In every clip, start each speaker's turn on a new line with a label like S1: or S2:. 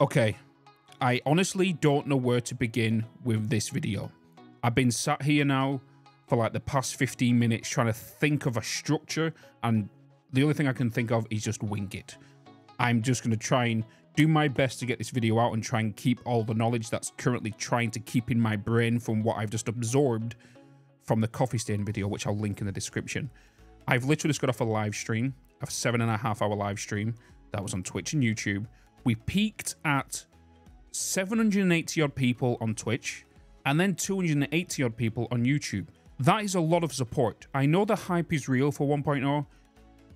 S1: Okay, I honestly don't know where to begin with this video. I've been sat here now for like the past 15 minutes trying to think of a structure and the only thing I can think of is just wing it. I'm just going to try and do my best to get this video out and try and keep all the knowledge that's currently trying to keep in my brain from what I've just absorbed from the coffee stain video, which I'll link in the description. I've literally just got off a live stream, a seven and a half hour live stream that was on Twitch and YouTube. We peaked at 780 odd people on Twitch and then 280 odd people on YouTube. That is a lot of support. I know the hype is real for 1.0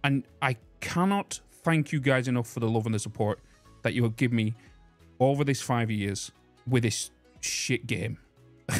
S1: and I cannot thank you guys enough for the love and the support that you have given me over this five years with this shit game.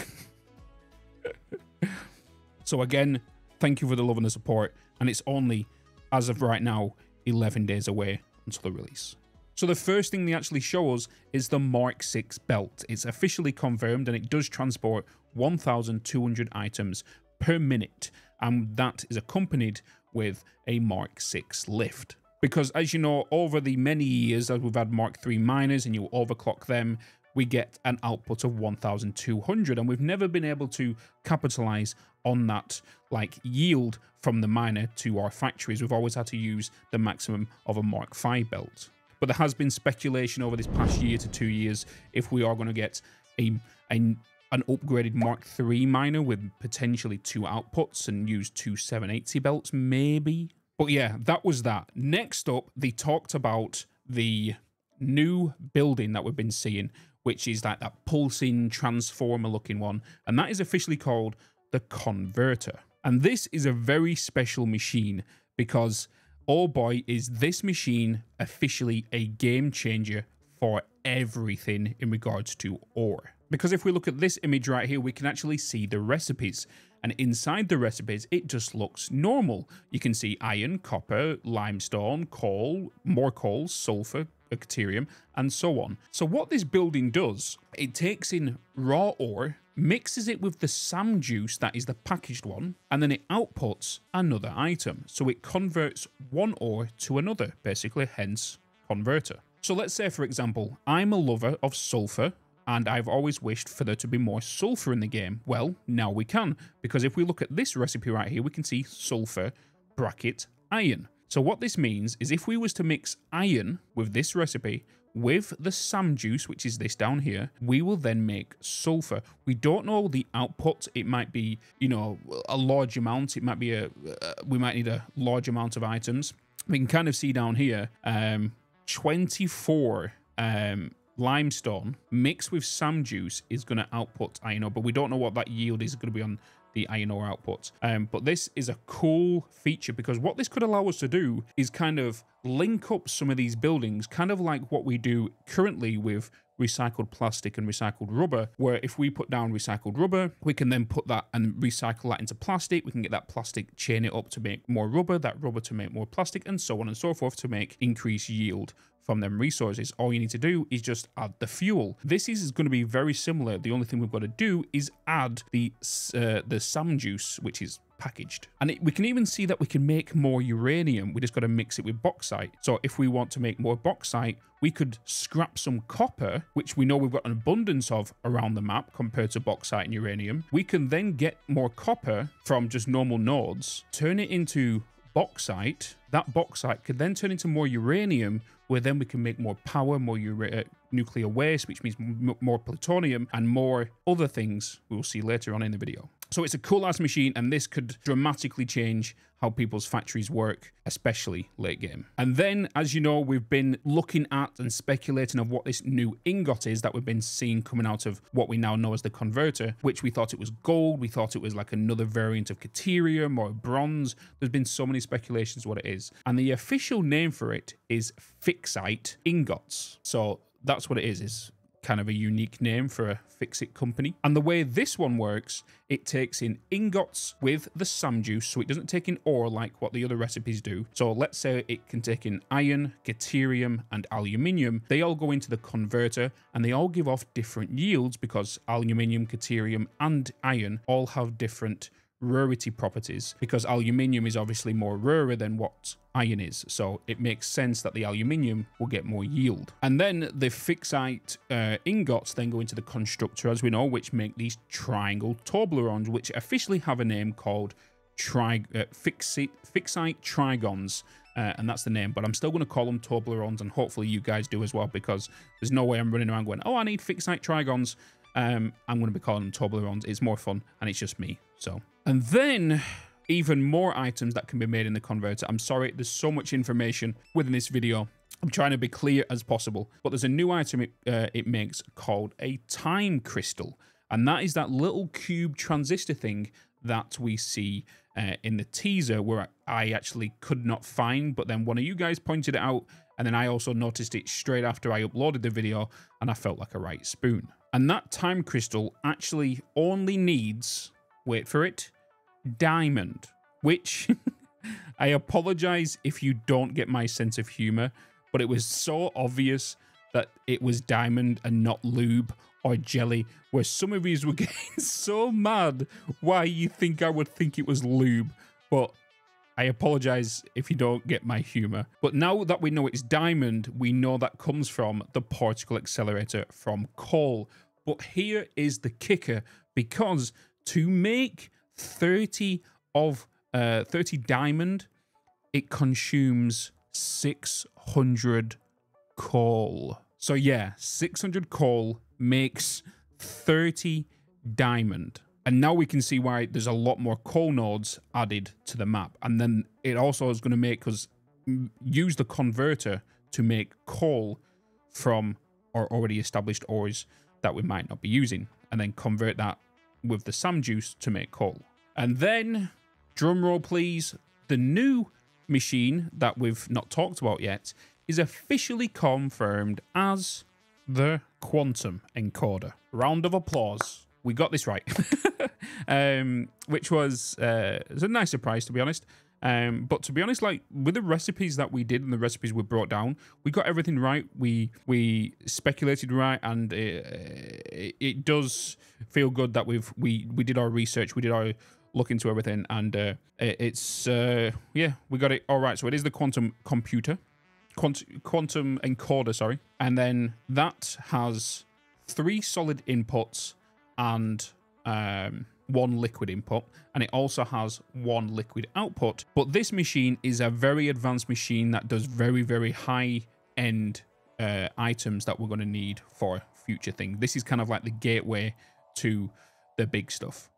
S1: so again, thank you for the love and the support. And it's only, as of right now, 11 days away until the release. So the first thing they actually show us is the Mark 6 belt. It's officially confirmed and it does transport 1,200 items per minute. And that is accompanied with a Mark 6 lift because as you know, over the many years as we've had Mark III miners and you overclock them, we get an output of 1200 and we've never been able to capitalize on that like yield from the miner to our factories. We've always had to use the maximum of a Mark V belt. But there has been speculation over this past year to two years if we are going to get a, a an upgraded Mark III miner with potentially two outputs and use two 780 belts, maybe. But yeah, that was that. Next up, they talked about the new building that we've been seeing, which is like that pulsing transformer looking one. And that is officially called the Converter. And this is a very special machine because, oh boy, is this machine officially a game changer for everything in regards to ore. Because if we look at this image right here, we can actually see the recipes. And inside the recipes, it just looks normal. You can see iron, copper, limestone, coal, more coal, sulfur, bacterium, and so on. So what this building does, it takes in raw ore, mixes it with the SAM juice, that is the packaged one, and then it outputs another item. So it converts one ore to another, basically, hence converter. So let's say, for example, I'm a lover of sulfur, and I've always wished for there to be more sulfur in the game. Well, now we can, because if we look at this recipe right here, we can see sulfur bracket iron. So what this means is if we was to mix iron with this recipe with the SAM juice, which is this down here, we will then make sulfur. We don't know the output. It might be, you know, a large amount. It might be a, uh, we might need a large amount of items. We can kind of see down here, um, 24 um, limestone mixed with SAM juice is going to output iron ore, but we don't know what that yield is going to be on the iron ore output. Um, but this is a cool feature because what this could allow us to do is kind of link up some of these buildings, kind of like what we do currently with recycled plastic and recycled rubber, where if we put down recycled rubber, we can then put that and recycle that into plastic. We can get that plastic, chain it up to make more rubber, that rubber to make more plastic, and so on and so forth to make increased yield from them resources. All you need to do is just add the fuel. This is going to be very similar. The only thing we've got to do is add the uh, the SAM juice, which is packaged. And it, we can even see that we can make more uranium. We just got to mix it with bauxite. So if we want to make more bauxite, we could scrap some copper, which we know we've got an abundance of around the map compared to bauxite and uranium. We can then get more copper from just normal nodes, turn it into bauxite. That bauxite could then turn into more uranium, where then we can make more power, more uh, nuclear waste, which means more plutonium and more other things we'll see later on in the video. So it's a cool ass machine, and this could dramatically change how people's factories work, especially late game. And then, as you know, we've been looking at and speculating of what this new ingot is that we've been seeing coming out of what we now know as the converter, which we thought it was gold, we thought it was like another variant of Caterium or bronze. There's been so many speculations what it is. And the official name for it is Ficsite ingots. So that's what it is, is kind of a unique name for a FICSIT company. And the way this one works, it takes in ingots with the SAM juice, so it doesn't take in ore like what the other recipes do. So let's say it can take in iron, caterium, and aluminium. They all go into the converter, and they all give off different yields because aluminium, caterium, and iron all have different rarity properties because aluminium is obviously more rarer than what iron is. So it makes sense that the aluminium will get more yield. And then the ficsite uh, ingots then go into the constructor, as we know, which make these triangle Toblerones, which officially have a name called tri uh, ficsite, ficsite trigons. Uh, and that's the name, but I'm still going to call them Toblerones, and hopefully you guys do as well, because there's no way I'm running around going, oh, I need ficsite trigons. Um, I'm going to be calling them Toblerones. It's more fun, and it's just me. So, and then even more items that can be made in the converter. I'm sorry, there's so much information within this video. I'm trying to be clear as possible, but there's a new item it, uh, it makes called a time crystal, and that is that little cube transistor thing that we see uh, in the teaser where I actually could not find, but then one of you guys pointed it out, and then I also noticed it straight after I uploaded the video, and I felt like a right spoon. And that time crystal actually only needs, wait for it, diamond, which I apologize if you don't get my sense of humor, but it was so obvious that it was diamond and not lube or jelly, where some of you were getting so mad why you think I would think it was lube. But I apologize if you don't get my humor. But now that we know it's diamond, we know that comes from the particle accelerator from coal. But here is the kicker because to make 30 of uh, 30 diamond, it consumes 600 coal. So yeah, 600 coal makes 30 diamond. And now we can see why there's a lot more coal nodes added to the map. And then it also is going to make us use the converter to make coal from our already established ores that we might not be using. And then convert that with the SAM juice to make coal. And then, drum roll please, the new machine that we've not talked about yet is officially confirmed as the Quantum Encoder. Round of applause. We got this right, um, which was, uh, was a nice surprise to be honest. Um, but to be honest, like with the recipes that we did and the recipes we brought down, we got everything right. We we speculated right, and it, it, it does feel good that we've we we did our research, we did our look into everything, and uh, it, it's uh, yeah, we got it all right. So it is the quantum computer, quantum, quantum encoder, sorry, and then that has three solid inputs and um, one liquid input and it also has one liquid output. But this machine is a very advanced machine that does very, very high end uh, items that we're going to need for future things. This is kind of like the gateway to the big stuff.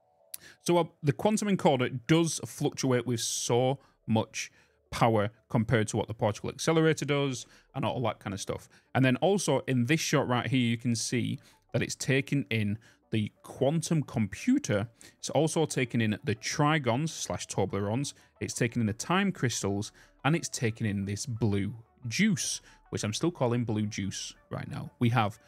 S1: So uh, the quantum encoder does fluctuate with so much power compared to what the particle accelerator does and all that kind of stuff. And then also in this shot right here, you can see that it's taking in the quantum computer. It's also taking in the trigons slash Toblerones. It's taking in the time crystals and it's taking in this blue juice, which I'm still calling blue juice right now. We have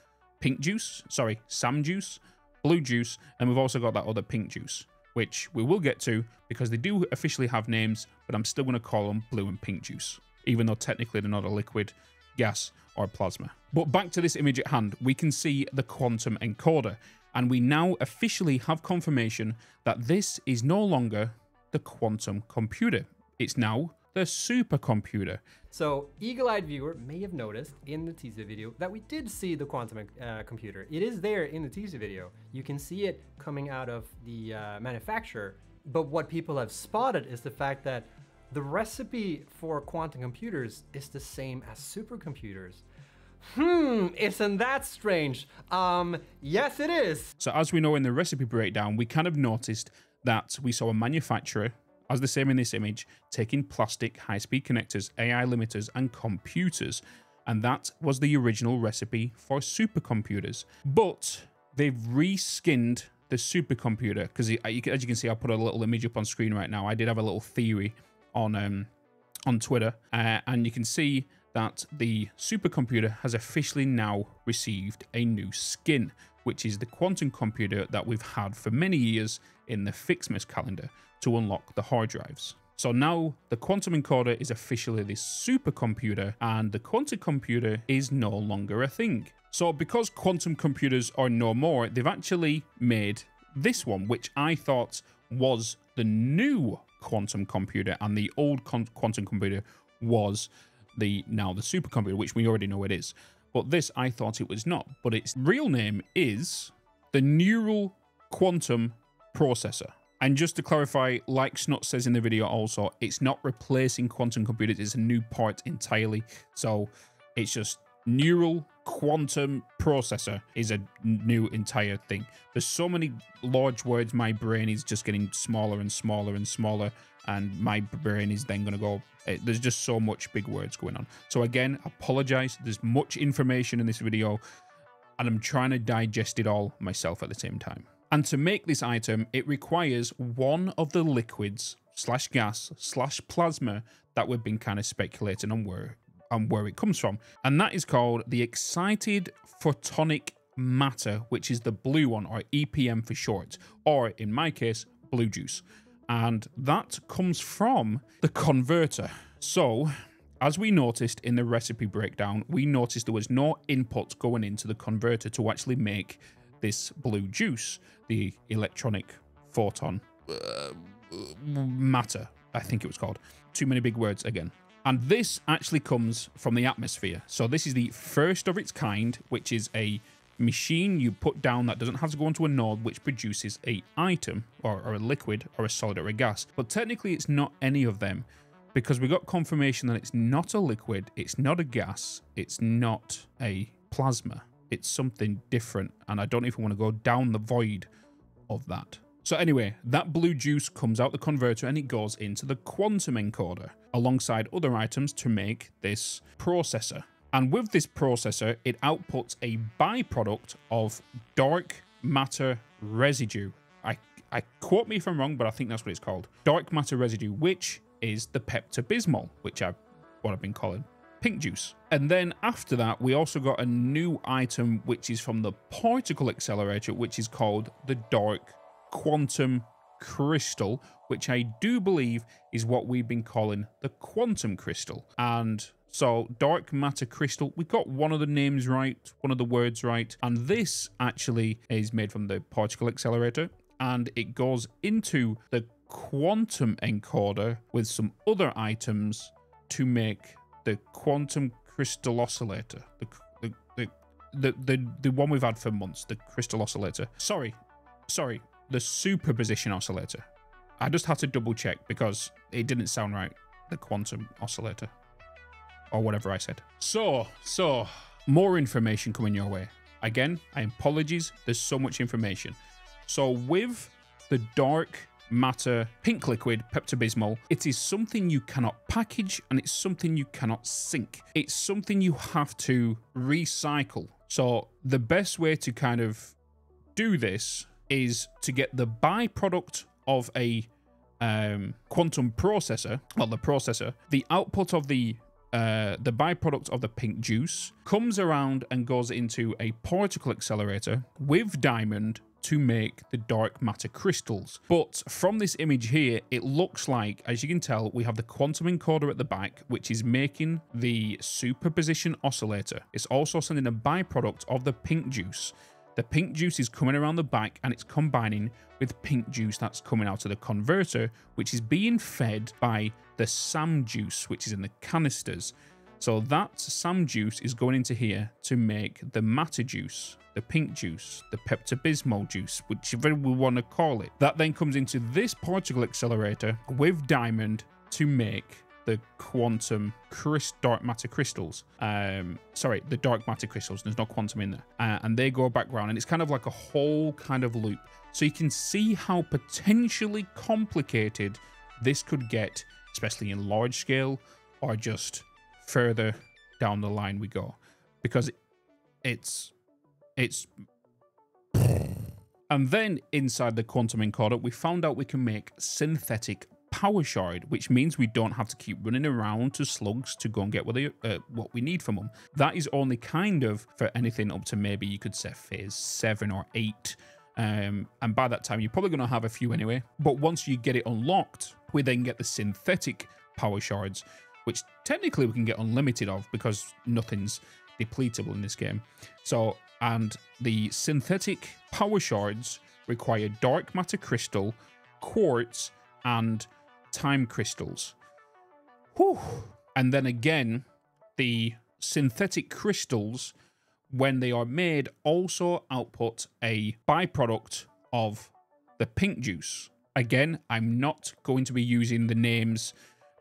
S1: pink juice, sorry, Sam juice, blue juice, and we've also got that other pink juice, which we will get to because they do officially have names, but I'm still going to call them blue and pink juice, even though technically they're not a liquid, gas, or plasma. But back to this image at hand, we can see the quantum encoder, and we now officially have confirmation that this is no longer the quantum computer. It's now the supercomputer.
S2: So, eagle-eyed viewer may have noticed in the teaser video that we did see the quantum uh, computer. It is there in the teaser video. You can see it coming out of the uh, manufacturer. But what people have spotted is the fact that the recipe for quantum computers is the same as supercomputers. Hmm, isn't that strange? Um, yes it is.
S1: So as we know in the recipe breakdown, we kind of noticed that we saw a manufacturer, as the same in this image, taking plastic high-speed connectors, AI limiters, and computers. And that was the original recipe for supercomputers. But they've reskinned the supercomputer, because as you can see, I'll put a little image up on screen right now. I did have a little theory on um, on Twitter, uh, and you can see that the supercomputer has officially now received a new skin, which is the quantum computer that we've had for many years in the FICSMAS calendar to unlock the hard drives. So now the quantum encoder is officially this supercomputer and the quantum computer is no longer a thing. So because quantum computers are no more, they've actually made this one, which I thought was the new quantum computer, and the old quantum computer was the now the supercomputer, which we already know it is. But this, I thought it was not. But its real name is the Neural Quantum Processor. And just to clarify, like Snutt says in the video also, it's not replacing quantum computers, it's a new part entirely. So it's just neural quantum processor is a new entire thing. There's so many large words, my brain is just getting smaller and smaller and smaller, and my brain is then going to go. Eh, there's just so much big words going on. So again, I apologize. There's much information in this video, and I'm trying to digest it all myself at the same time. And to make this item, it requires one of the liquids slash gas slash plasma that we've been kind of speculating on where on where it comes from. And that is called the excited photonic matter, which is the blue one, or EPM for short, or in my case, blue juice. And that comes from the converter. So, as we noticed in the recipe breakdown, we noticed there was no input going into the converter to actually make this blue juice, the electronic photon uh, matter, I think it was called. Too many big words again. And this actually comes from the atmosphere. So this is the first of its kind, which is a machine you put down that doesn't have to go onto a node which produces a item or, or a liquid or a solid or a gas. But technically it's not any of them because we got confirmation that it's not a liquid, it's not a gas, it's not a plasma it's something different, and I don't even want to go down the void of that. So anyway, that blue juice comes out the converter and it goes into the quantum encoder alongside other items to make this processor. And with this processor, it outputs a byproduct of dark matter residue. I, I quote me if I'm wrong, but I think that's what it's called. Dark matter residue, which is the Pepto-Bismol, which I what I've been calling pink juice. And then after that, we also got a new item, which is from the particle accelerator, which is called the Dark Quantum Crystal, which I do believe is what we've been calling the Quantum Crystal. And so, Dark Matter Crystal, we got one of the names right, one of the words right. And this actually is made from the particle accelerator, and it goes into the quantum encoder with some other items to make the quantum crystal oscillator. The, the, the, the, the, the one we've had for months, the crystal oscillator. Sorry, sorry, the superposition oscillator. I just had to double check because it didn't sound right. The quantum oscillator. Or whatever I said. So, so, more information coming your way. Again, I apologies, there's so much information. So with the dark matter, pink liquid, Pepto-Bismol. It is something you cannot package and it's something you cannot sink. It's something you have to recycle. So the best way to kind of do this is to get the byproduct of a um, quantum processor, well, the processor, the output of the uh, the byproduct of the pink juice comes around and goes into a particle accelerator with diamond to make the dark matter crystals. But from this image here, it looks like, as you can tell, we have the quantum encoder at the back, which is making the superposition oscillator. It's also sending a byproduct of the pink juice. The pink juice is coming around the back and it's combining with pink juice that's coming out of the converter, which is being fed by the SAM juice, which is in the canisters. So that SAM juice is going into here to make the matter juice, the pink juice, the Pepto-Bismol juice, whichever we want to call it. That then comes into this particle accelerator with diamond to make the quantum dark matter crystals. Um, sorry, the dark matter crystals. There's no quantum in there. Uh, and they go background and it's kind of like a whole kind of loop. So you can see how potentially complicated this could get, especially in large scale or just further down the line we go because it's it's and then inside the quantum encoder we found out we can make synthetic power shard which means we don't have to keep running around to slugs to go and get what, they, uh, what we need from them that is only kind of for anything up to maybe you could say phase 7 or 8 um, and by that time you're probably going to have a few anyway. But once you get it unlocked we then get the synthetic power shards which technically we can get unlimited of because nothing's depletable in this game. So, and the synthetic power shards require dark matter crystal, quartz, and time crystals. Whew. And then again, the synthetic crystals, when they are made, also output a byproduct of the pink juice. Again, I'm not going to be using the names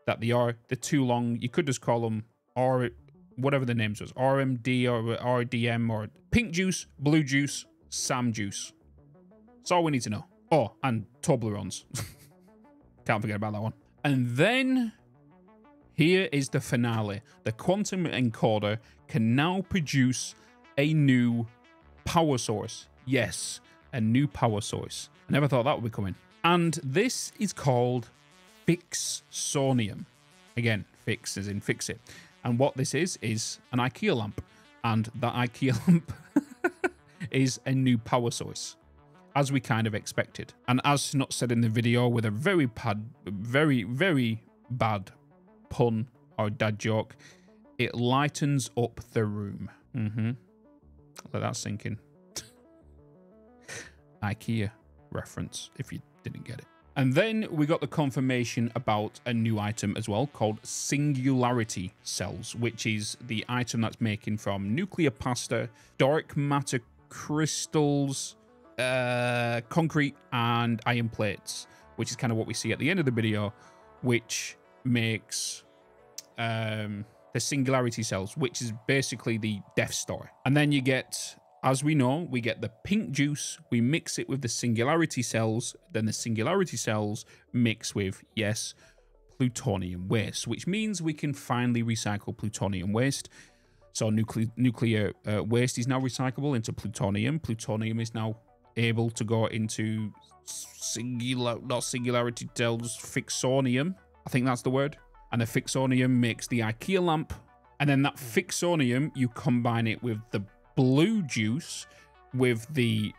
S1: that they are. They're too long. You could just call them R, whatever the names was, RMD or RDM or pink juice, blue juice, Sam juice. That's all we need to know. Oh, and Toblerones. Can't forget about that one. And then here is the finale. The quantum encoder can now produce a new power source. Yes, a new power source. I never thought that would be coming. And this is called Ficsonium. Again, fix as in FICSIT. And what this is, is an IKEA lamp. And that IKEA lamp is a new power source, as we kind of expected. And as Snutt said in the video, with a very bad, very, very bad pun or dad joke, it lightens up the room. Mm-hmm. Let that sink in. IKEA reference, if you didn't get it. And then we got the confirmation about a new item as well called Singularity Cells, which is the item that's making from nuclear pasta, dark matter crystals, uh, concrete, and iron plates, which is kind of what we see at the end of the video, which makes um, the Singularity Cells, which is basically the Death Star. And then you get as we know, we get the pink juice, we mix it with the singularity cells, then the singularity cells mix with, yes, plutonium waste, which means we can finally recycle plutonium waste. So nuclear nuclear uh, waste is now recyclable into plutonium. Plutonium is now able to go into singular, not singularity cells, ficsonium. I think that's the word. And the ficsonium makes the IKEA lamp. And then that hmm. ficsonium, you combine it with the blue juice with the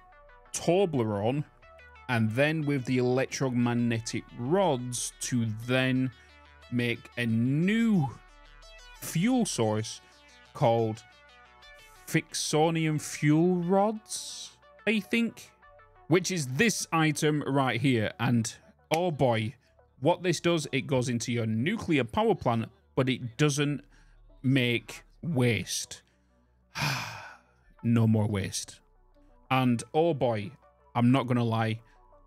S1: Toblerone and then with the electromagnetic rods to then make a new fuel source called Ficsonium fuel rods, I think, which is this item right here. And oh boy, what this does, it goes into your nuclear power plant, but it doesn't make waste. no more waste. And oh boy, I'm not going to lie.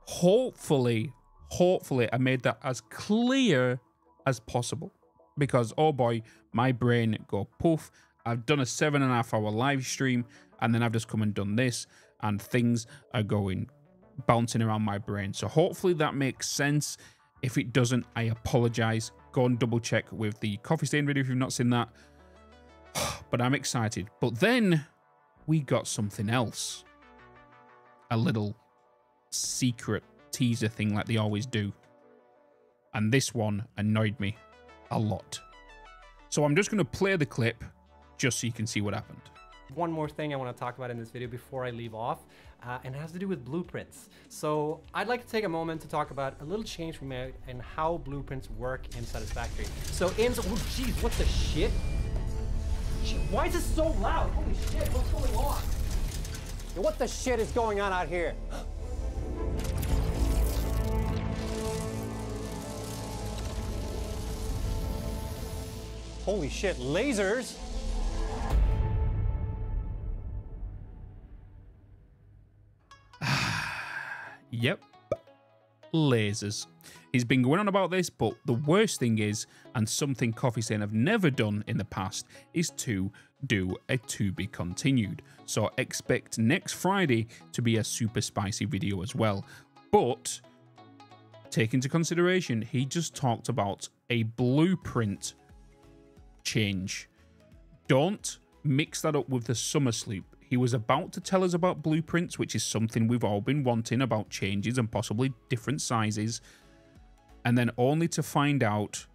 S1: Hopefully, hopefully, I made that as clear as possible. Because oh boy, my brain go poof. I've done a seven and a half hour live stream and then I've just come and done this and things are going bouncing around my brain. So hopefully that makes sense. If it doesn't, I apologize. Go and double check with the coffee stain video if you've not seen that. But I'm excited. But then we got something else. A little secret teaser thing like they always do. And this one annoyed me a lot. So I'm just going to play the clip just so you can see what happened.
S2: One more thing I want to talk about in this video before I leave off, uh, and it has to do with blueprints. So I'd like to take a moment to talk about a little change we made and how blueprints work in Satisfactory. So in, oh jeez, what the shit? Why is this so loud? Holy shit, what's going on?
S3: What the shit is going on out here? Holy shit, lasers?
S1: Yep. Lasers. He's been going on about this, but the worst thing is, and something Coffee Stain have never done in the past, is to do a to be continued. So expect next Friday to be a super spicy video as well. But take into consideration, he just talked about a blueprint change. Don't mix that up with the somersloop. He was about to tell us about blueprints, which is something we've all been wanting about changes and possibly different sizes and then only to find out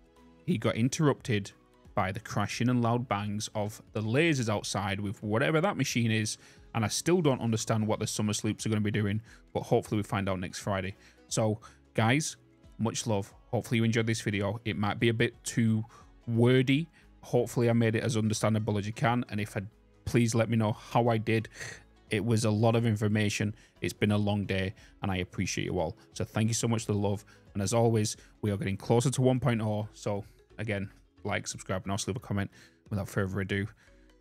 S1: he got interrupted by the crashing and loud bangs of the lasers outside with whatever that machine is. And I still don't understand what the somersloops are going to be doing, but hopefully we find out next Friday. So, guys, much love. Hopefully you enjoyed this video. It might be a bit too wordy. Hopefully I made it as understandable as you can. And if I, please let me know how I did. It was a lot of information. It's been a long day and I appreciate you all. So thank you so much for the love And as always, we are getting closer to 1.0. So again, like, subscribe, and also leave a comment. Without further ado,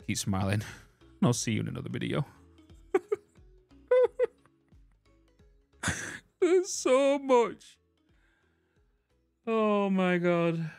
S1: keep smiling. And I'll see you in another video. There's so much. Oh my god.